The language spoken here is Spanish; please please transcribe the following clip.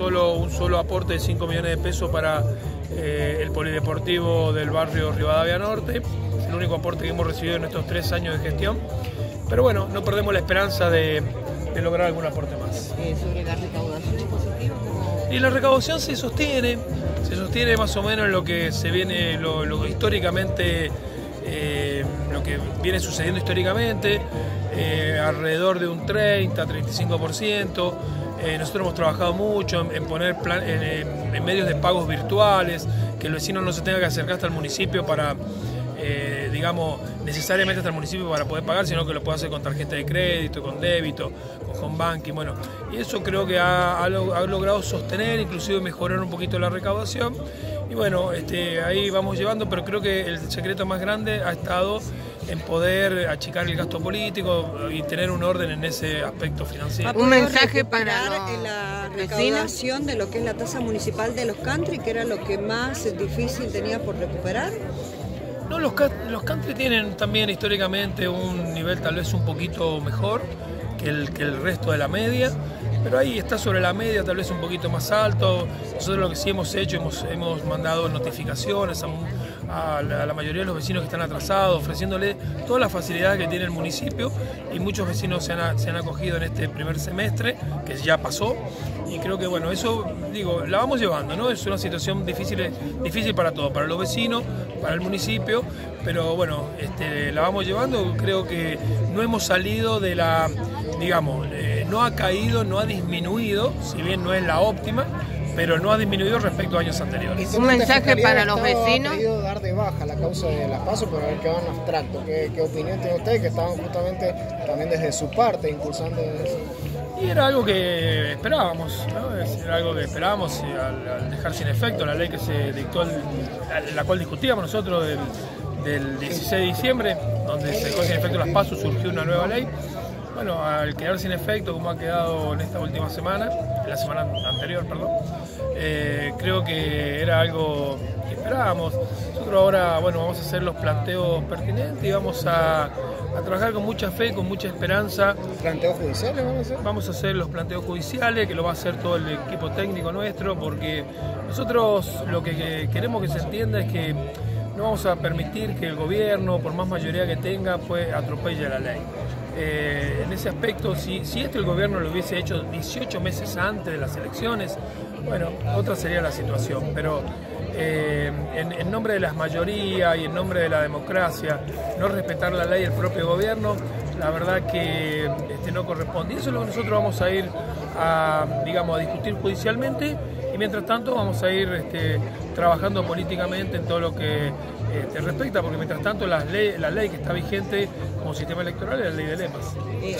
solo, un solo aporte de 5 millones de pesos para eh, el polideportivo del barrio Rivadavia Norte. Es el único aporte que hemos recibido en estos tres años de gestión. Pero bueno, no perdemos la esperanza de, lograr algún aporte más. Eh, sobre la recaudación Y la recaudación se sostiene, se sostiene más o menos en lo que se viene, lo, históricamente, eh, lo que viene sucediendo históricamente, alrededor de un 30, 35%. Eh, nosotros hemos trabajado mucho en, poner en, medios de pagos virtuales, que el vecino no se tenga que acercar hasta el municipio para, eh, digamos, necesariamente hasta el municipio para poder pagar, sino que lo pueda hacer con tarjeta de crédito, con débito, con home banking, bueno. Y eso creo que ha, logrado sostener, inclusive mejorar un poquito la recaudación. Y bueno, este, ahí vamos llevando, pero creo que el secreto más grande ha estado en poder achicar el gasto político y tener un orden en ese aspecto financiero. Un mensaje para la recaudación de lo que es la tasa municipal de los country, que era lo que más difícil tenía por recuperar. No, los, los country tienen también históricamente un nivel tal vez un poquito mejor que el, que el resto de la media pero ahí está sobre la media, tal vez un poquito más alto. Nosotros lo que sí hemos hecho, hemos, hemos mandado notificaciones a, la, mayoría de los vecinos que están atrasados, ofreciéndole todas las facilidades que tiene el municipio y muchos vecinos se han, se han acogido en este primer semestre, que ya pasó, y creo que bueno, eso digo, la vamos llevando, ¿no? Es una situación difícil, difícil para todos, para los vecinos, para el municipio, pero bueno, este, la vamos llevando, creo que no hemos salido de la, digamos, eh, no ha caído, no ha disminuido, si bien no es la óptima, pero no ha disminuido respecto a años anteriores. Un mensaje para los vecinos. Ha dar de baja la causa de las pasos, pero a ver qué van abstracto. ¿Qué, ¿Qué, opinión tiene usted que estaban justamente también desde su parte impulsando eso? Y era algo que esperábamos, ¿no? era algo que esperábamos al, dejar sin efecto la ley que se dictó, la cual discutíamos nosotros del, del 16 de diciembre, donde se dejó sin efecto las pasos, surgió una nueva ley. Bueno, al quedar sin efecto, como ha quedado en esta última semana, la semana anterior, perdón, eh, creo que era algo que esperábamos. Nosotros ahora, bueno, vamos a hacer los planteos pertinentes y vamos a, trabajar con mucha fe, con mucha esperanza. ¿Planteos judiciales vamos a hacer? Vamos a hacer los planteos judiciales, que lo va a hacer todo el equipo técnico nuestro, porque nosotros lo que queremos que se entienda es que no vamos a permitir que el gobierno, por más mayoría que tenga, pues atropelle la ley. Eh, en ese aspecto, si, si esto el gobierno lo hubiese hecho 18 meses antes de las elecciones, bueno, otra sería la situación. Pero eh, en, nombre de las mayorías y en nombre de la democracia, no respetar la ley del propio gobierno, la verdad que este, no corresponde. Y eso es lo que nosotros vamos a ir a, digamos, a discutir judicialmente mientras tanto vamos a ir este, trabajando políticamente en todo lo que este, respecta, porque mientras tanto la ley, la ley que está vigente como sistema electoral es la ley de lemas. Eh,